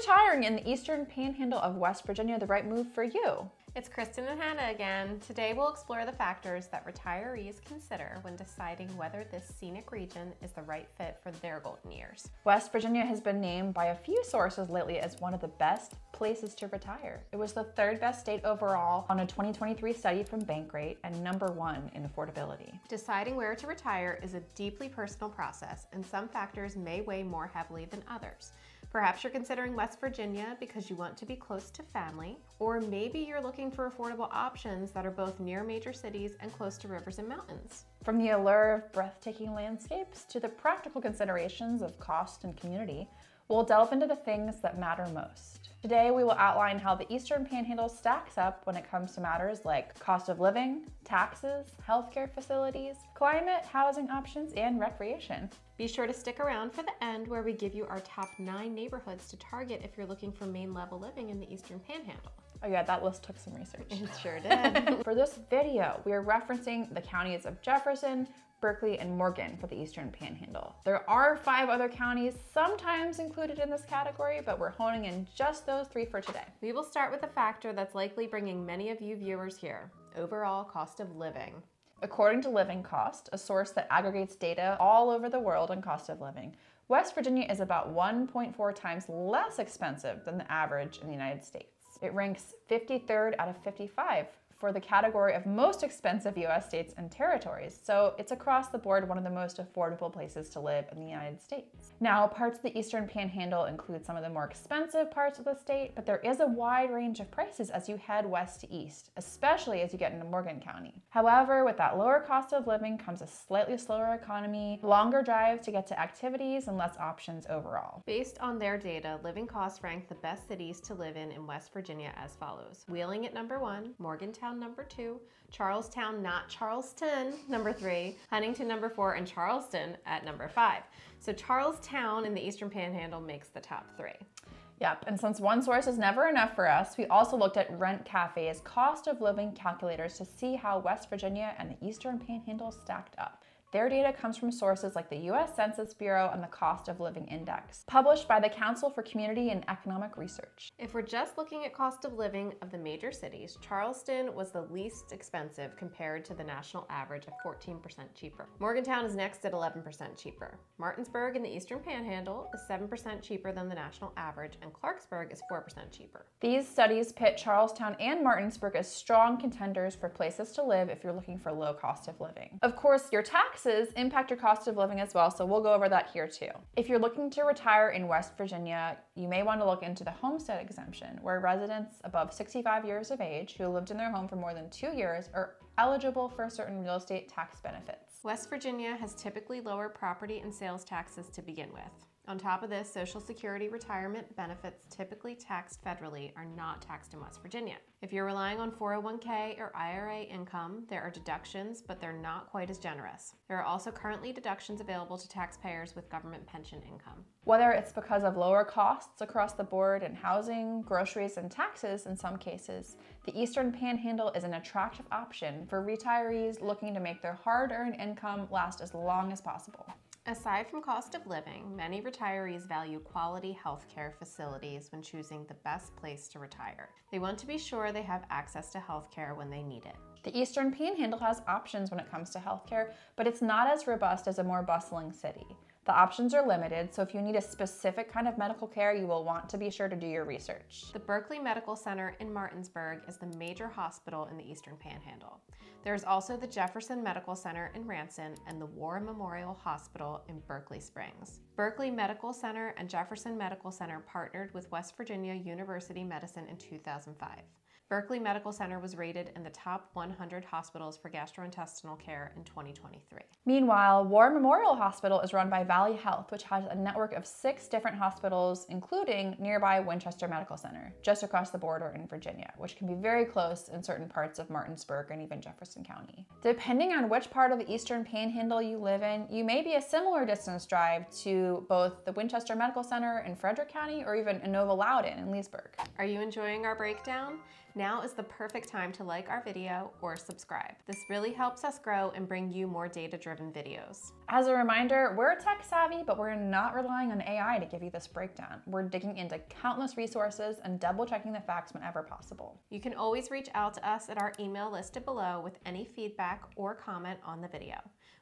retiring in the eastern panhandle of West Virginia the right move for you? It's Kristin and Hannah again. Today we'll explore the factors that retirees consider when deciding whether this scenic region is the right fit for their golden years. West Virginia has been named by a few sources lately as one of the best places to retire. It was the third best state overall on a 2023 study from Bankrate and number one in affordability. Deciding where to retire is a deeply personal process, and some factors may weigh more heavily than others. Perhaps you're considering West Virginia because you want to be close to family, or maybe you're looking for affordable options that are both near major cities and close to rivers and mountains. From the allure of breathtaking landscapes to the practical considerations of cost and community, we'll delve into the things that matter most. Today, we will outline how the Eastern Panhandle stacks up when it comes to matters like cost of living, taxes, healthcare facilities, climate, housing options, and recreation. Be sure to stick around for the end where we give you our top nine neighborhoods to target if you're looking for main level living in the Eastern Panhandle. Oh yeah, that list took some research. It sure did. for this video, we are referencing the counties of Jefferson, Berkeley, and Morgan for the Eastern Panhandle. There are five other counties sometimes included in this category, but we're honing in just those three for today. We will start with a factor that's likely bringing many of you viewers here, overall cost of living. According to Living Cost, a source that aggregates data all over the world on cost of living, West Virginia is about 1.4 times less expensive than the average in the United States. It ranks 53rd out of 55 for the category of most expensive US states and territories, so it's across the board one of the most affordable places to live in the United States. Now, parts of the Eastern Panhandle include some of the more expensive parts of the state, but there is a wide range of prices as you head west to east, especially as you get into Morgan County. However, with that lower cost of living comes a slightly slower economy, longer drives to get to activities, and less options overall. Based on their data, living costs rank the best cities to live in in West Virginia as follows Wheeling at number one, Morgantown number two, Charlestown, not Charleston, number three, Huntington, number four, and Charleston at number five. So Charlestown in the Eastern Panhandle makes the top three. Yep, and since one source is never enough for us, we also looked at Rent Cafe's cost of living calculators to see how West Virginia and the Eastern Panhandle stacked up. Their data comes from sources like the US Census Bureau and the Cost of Living Index, published by the Council for Community and Economic Research. If we're just looking at cost of living of the major cities, Charleston was the least expensive compared to the national average of 14% cheaper. Morgantown is next at 11% cheaper. Martinsburg in the Eastern Panhandle is 7% cheaper than the national average, and Clarksburg is 4% cheaper. These studies pit Charlestown and Martinsburg as strong contenders for places to live if you're looking for low cost of living. Of course, your tax taxes impact your cost of living as well, so we'll go over that here too. If you're looking to retire in West Virginia, you may want to look into the homestead exemption, where residents above 65 years of age who lived in their home for more than two years are eligible for certain real estate tax benefits. West Virginia has typically lower property and sales taxes to begin with. On top of this, Social Security retirement benefits typically taxed federally are not taxed in West Virginia. If you're relying on 401k or IRA income, there are deductions, but they're not quite as generous. There are also currently deductions available to taxpayers with government pension income. Whether it's because of lower costs across the board in housing, groceries, and taxes in some cases, the Eastern Panhandle is an attractive option for retirees looking to make their hard earned income last as long as possible. Aside from cost of living, many retirees value quality healthcare facilities when choosing the best place to retire. They want to be sure they have access to healthcare when they need it. The Eastern Panhandle has options when it comes to healthcare, but it's not as robust as a more bustling city. The options are limited, so if you need a specific kind of medical care, you will want to be sure to do your research. The Berkeley Medical Center in Martinsburg is the major hospital in the Eastern Panhandle. There's also the Jefferson Medical Center in Ranson and the War Memorial Hospital in Berkeley Springs. Berkeley Medical Center and Jefferson Medical Center partnered with West Virginia University Medicine in 2005. Berkeley Medical Center was rated in the top 100 hospitals for gastrointestinal care in 2023. Meanwhile, War Memorial Hospital is run by Valley Health, which has a network of six different hospitals, including nearby Winchester Medical Center, just across the border in Virginia, which can be very close in certain parts of Martinsburg and even Jefferson County. Depending on which part of the Eastern Panhandle you live in, you may be a similar distance drive to both the Winchester Medical Center in Frederick County or even Inova Loudoun in Leesburg. Are you enjoying our breakdown? Now is the perfect time to like our video or subscribe. This really helps us grow and bring you more data-driven videos. As a reminder, we're tech savvy, but we're not relying on AI to give you this breakdown. We're digging into countless resources and double checking the facts whenever possible. You can always reach out to us at our email listed below with any feedback or comment on the video.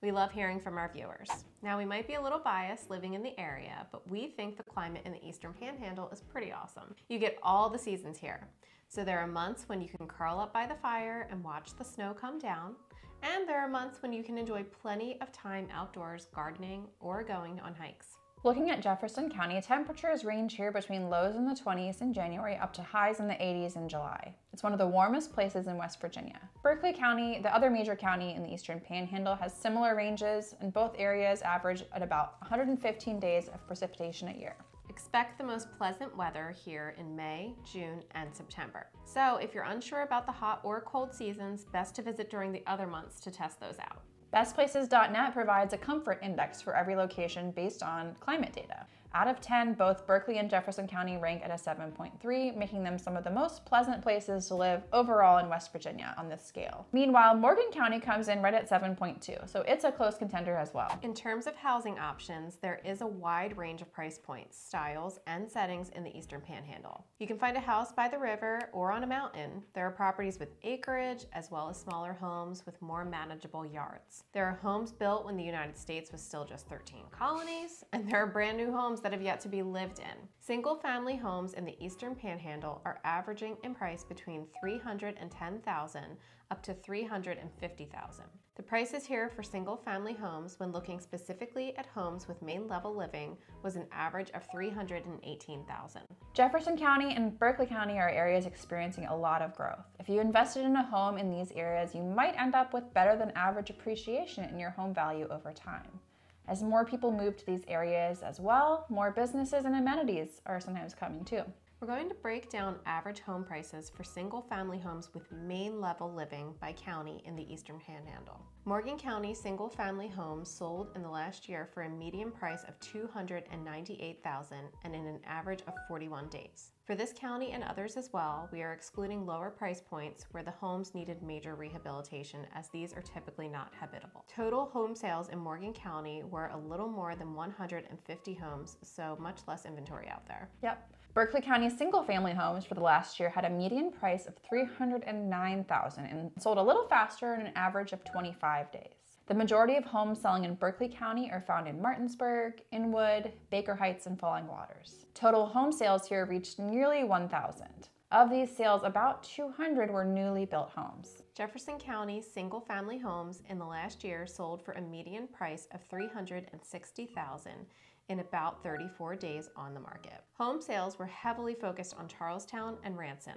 We love hearing from our viewers. Now, we might be a little biased living in the area, but we think the climate in the Eastern Panhandle is pretty awesome. You get all the seasons here. So there are months when you can curl up by the fire and watch the snow come down, and there are months when you can enjoy plenty of time outdoors gardening or going on hikes. Looking at Jefferson County, temperatures range here between lows in the 20s in January up to highs in the 80s in July. It's one of the warmest places in West Virginia. Berkeley County, the other major county in the eastern panhandle, has similar ranges, and both areas average at about 115 days of precipitation a year. Expect the most pleasant weather here in May, June, and September. So if you're unsure about the hot or cold seasons, best to visit during the other months to test those out. BestPlaces.net provides a comfort index for every location based on climate data. Out of 10, both Berkeley and Jefferson County rank at a 7.3, making them some of the most pleasant places to live overall in West Virginia on this scale. Meanwhile, Morgan County comes in right at 7.2, so it's a close contender as well. In terms of housing options, there is a wide range of price points, styles, and settings in the Eastern Panhandle. You can find a house by the river or on a mountain. There are properties with acreage, as well as smaller homes with more manageable yards. There are homes built when the United States was still just 13 colonies, and there are brand new homes that have yet to be lived in. Single family homes in the Eastern Panhandle are averaging in price between 310,000 up to 350,000. The prices here for single family homes when looking specifically at homes with main level living was an average of 318,000. Jefferson County and Berkeley County are areas experiencing a lot of growth. If you invested in a home in these areas, you might end up with better than average appreciation in your home value over time. As more people move to these areas as well, more businesses and amenities are sometimes coming too. We're going to break down average home prices for single family homes with main level living by county in the Eastern Panhandle. Morgan County single family homes sold in the last year for a median price of 298,000 and in an average of 41 days. For this county and others as well, we are excluding lower price points where the homes needed major rehabilitation as these are typically not habitable. Total home sales in Morgan County were a little more than 150 homes, so much less inventory out there. Yep. Berkeley County single family homes for the last year had a median price of 309,000 and sold a little faster in an average of 25 days. The majority of homes selling in Berkeley County are found in Martinsburg, Inwood, Baker Heights, and Falling Waters. Total home sales here reached nearly 1,000. Of these sales, about 200 were newly built homes. Jefferson County single family homes in the last year sold for a median price of 360,000 in about 34 days on the market. Home sales were heavily focused on Charlestown and Ranson,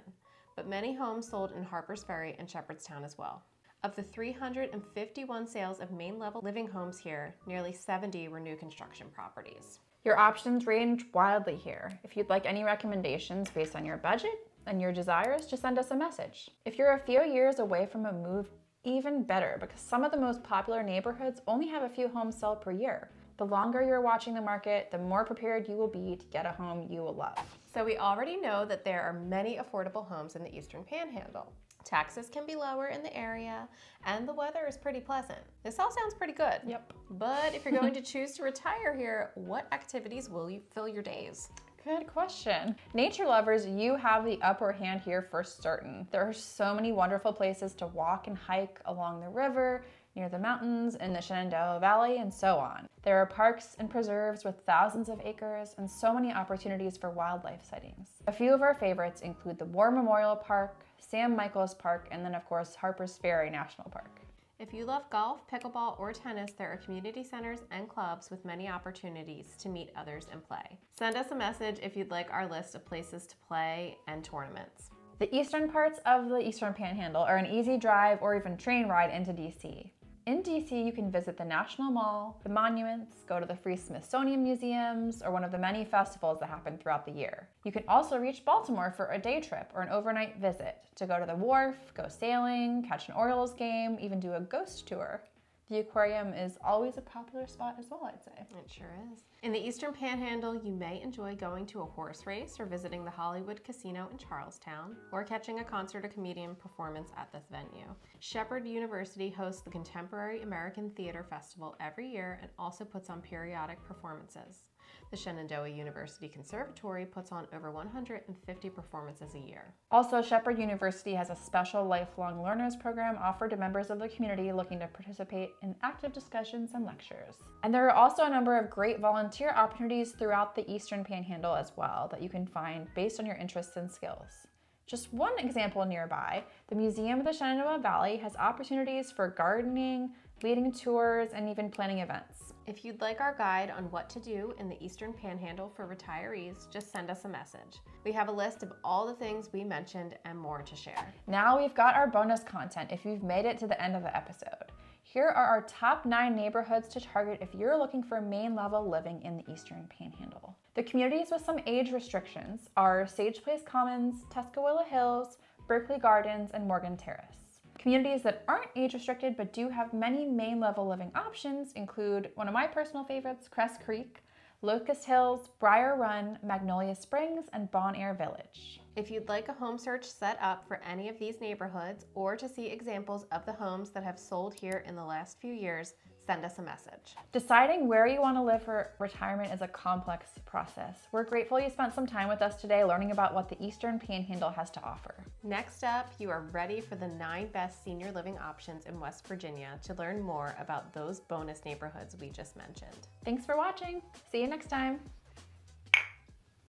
but many homes sold in Harpers Ferry and Shepherdstown as well. Of the 351 sales of main level living homes here, nearly 70 were new construction properties. Your options range wildly here. If you'd like any recommendations based on your budget and your desires, to send us a message. If you're a few years away from a move, even better because some of the most popular neighborhoods only have a few homes sell per year. The longer you're watching the market, the more prepared you will be to get a home you will love. So we already know that there are many affordable homes in the Eastern Panhandle. Taxes can be lower in the area, and the weather is pretty pleasant. This all sounds pretty good. Yep. But if you're going to choose to retire here, what activities will you fill your days? Good question. Nature lovers, you have the upper hand here for certain. There are so many wonderful places to walk and hike along the river, near the mountains, in the Shenandoah Valley, and so on. There are parks and preserves with thousands of acres and so many opportunities for wildlife sightings. A few of our favorites include the War Memorial Park, Sam Michaels Park, and then, of course, Harpers Ferry National Park. If you love golf, pickleball, or tennis, there are community centers and clubs with many opportunities to meet others and play. Send us a message if you'd like our list of places to play and tournaments. The eastern parts of the Eastern Panhandle are an easy drive or even train ride into DC. In DC, you can visit the National Mall, the monuments, go to the Free Smithsonian Museums, or one of the many festivals that happen throughout the year. You can also reach Baltimore for a day trip or an overnight visit to go to the wharf, go sailing, catch an Orioles game, even do a ghost tour. The aquarium is always a popular spot as well, I'd say. It sure is. In the Eastern Panhandle, you may enjoy going to a horse race or visiting the Hollywood Casino in Charlestown, or catching a concert or comedian performance at this venue. Shepherd University hosts the Contemporary American Theater Festival every year and also puts on periodic performances. The Shenandoah University Conservatory puts on over 150 performances a year. Also, Shepherd University has a special lifelong learners program offered to members of the community looking to participate in active discussions and lectures. And there are also a number of great volunteer opportunities throughout the Eastern Panhandle as well that you can find based on your interests and skills. Just one example nearby, the Museum of the Shenandoah Valley has opportunities for gardening, leading tours, and even planning events. If you'd like our guide on what to do in the Eastern Panhandle for retirees, just send us a message. We have a list of all the things we mentioned and more to share. Now we've got our bonus content if you've made it to the end of the episode. Here are our top nine neighborhoods to target if you're looking for Main level living in the Eastern Panhandle. The communities with some age restrictions are Sage Place Commons, Tuscaloosa Hills, Berkeley Gardens, and Morgan Terrace. Communities that aren't age restricted but do have many main level living options include one of my personal favorites, Crest Creek, Locust Hills, Briar Run, Magnolia Springs, and Bon Air Village. If you'd like a home search set up for any of these neighborhoods or to see examples of the homes that have sold here in the last few years, send us a message. Deciding where you want to live for retirement is a complex process. We're grateful you spent some time with us today learning about what the Eastern Panhandle has to offer. Next up, you are ready for the nine best senior living options in West Virginia to learn more about those bonus neighborhoods we just mentioned. Thanks for watching. See you next time.